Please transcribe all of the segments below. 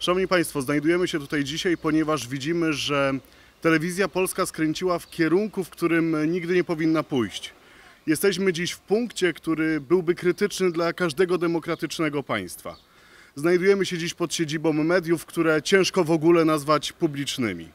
Szanowni Państwo, znajdujemy się tutaj dzisiaj, ponieważ widzimy, że telewizja polska skręciła w kierunku, w którym nigdy nie powinna pójść. Jesteśmy dziś w punkcie, który byłby krytyczny dla każdego demokratycznego państwa. Znajdujemy się dziś pod siedzibą mediów, które ciężko w ogóle nazwać publicznymi.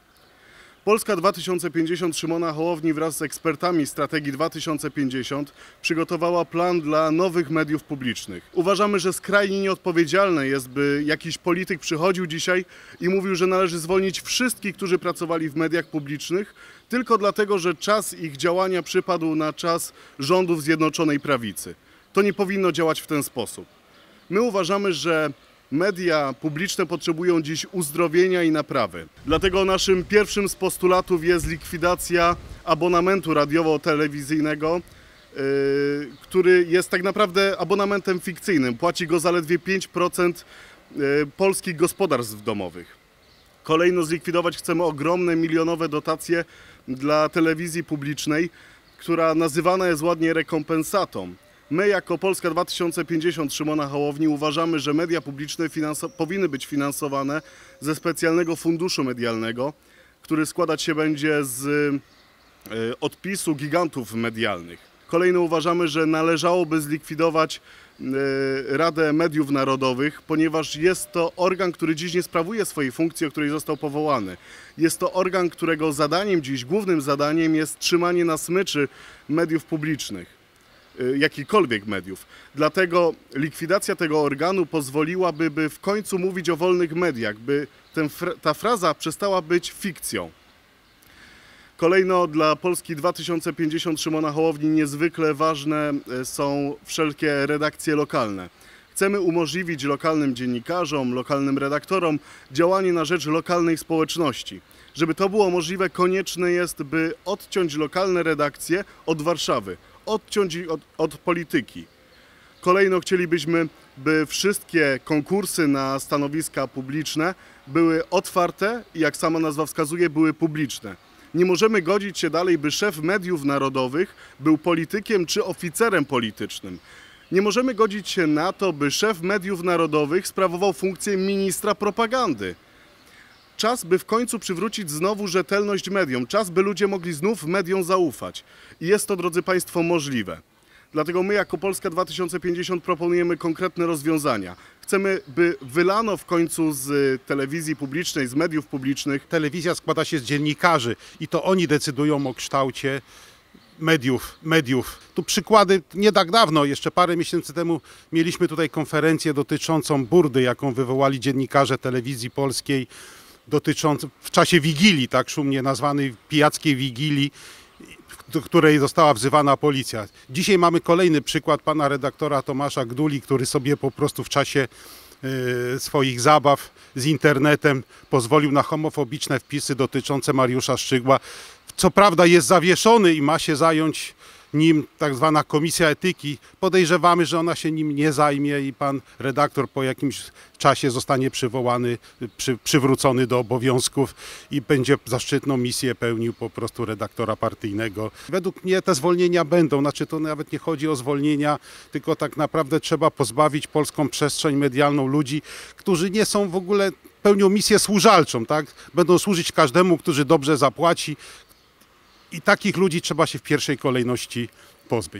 Polska 2050 Szymona Hołowni wraz z ekspertami strategii 2050 przygotowała plan dla nowych mediów publicznych. Uważamy, że skrajnie nieodpowiedzialne jest, by jakiś polityk przychodził dzisiaj i mówił, że należy zwolnić wszystkich, którzy pracowali w mediach publicznych, tylko dlatego, że czas ich działania przypadł na czas rządów Zjednoczonej Prawicy. To nie powinno działać w ten sposób. My uważamy, że media publiczne potrzebują dziś uzdrowienia i naprawy. Dlatego naszym pierwszym z postulatów jest likwidacja abonamentu radiowo-telewizyjnego, yy, który jest tak naprawdę abonamentem fikcyjnym. Płaci go zaledwie 5% yy, polskich gospodarstw domowych. Kolejno zlikwidować chcemy ogromne milionowe dotacje dla telewizji publicznej, która nazywana jest ładnie rekompensatą. My jako Polska 2050 Szymona Hołowni uważamy, że media publiczne powinny być finansowane ze specjalnego funduszu medialnego, który składać się będzie z e, odpisu gigantów medialnych. Kolejno uważamy, że należałoby zlikwidować e, Radę Mediów Narodowych, ponieważ jest to organ, który dziś nie sprawuje swojej funkcji, o której został powołany. Jest to organ, którego zadaniem dziś, głównym zadaniem jest trzymanie na smyczy mediów publicznych y, jakichkolwiek mediów. Dlatego likwidacja tego organu pozwoliłaby, by w końcu mówić o wolnych mediach, by ten, ta fraza przestała być fikcją. Kolejno dla Polski 2050 Szymona Hołowni niezwykle ważne e, są wszelkie redakcje lokalne. Chcemy umożliwić lokalnym dziennikarzom, lokalnym redaktorom działanie na rzecz lokalnej społeczności. Żeby to było możliwe, konieczne jest, by odciąć lokalne redakcje od Warszawy, odciąć od, od polityki. Kolejno chcielibyśmy, by wszystkie konkursy na stanowiska publiczne były otwarte i jak sama nazwa wskazuje, były publiczne. Nie możemy godzić się dalej, by szef mediów narodowych był politykiem czy oficerem politycznym. Nie możemy godzić się na to, by szef mediów narodowych sprawował funkcję ministra propagandy. Czas, by w końcu przywrócić znowu rzetelność mediom. Czas, by ludzie mogli znów mediom zaufać. I jest to, drodzy Państwo, możliwe. Dlatego my, jako Polska 2050, proponujemy konkretne rozwiązania. Chcemy, by wylano w końcu z y, telewizji publicznej, z mediów publicznych Telewizja składa się z dziennikarzy i to oni decydują o kształcie mediów. mediów. Tu przykłady nie tak dawno, jeszcze parę miesięcy temu mieliśmy tutaj konferencję dotyczącą burdy, jaką wywołali dziennikarze telewizji polskiej dotyczącą w czasie Wigilii, tak szumnie nazwanej pijackiej Wigilii, do której została wzywana policja. Dzisiaj mamy kolejny przykład pana redaktora Tomasza Gduli, który sobie po prostu w czasie e, swoich zabaw z internetem pozwolił na homofobiczne wpisy dotyczące Mariusza Szczygła. Co prawda jest zawieszony i ma się zająć nim tak zwana komisja etyki. Podejrzewamy, że ona się nim nie zajmie i pan redaktor po jakimś czasie zostanie przywołany, przy, przywrócony do obowiązków i będzie zaszczytną misję pełnił po prostu redaktora partyjnego. Według mnie te zwolnienia będą, znaczy to nawet nie chodzi o zwolnienia, tylko tak naprawdę trzeba pozbawić polską przestrzeń medialną ludzi, którzy nie są w ogóle pełnią misję służalczą, tak? Będą służyć każdemu, który dobrze zapłaci, i takich ludzi trzeba się w pierwszej kolejności pozbyć.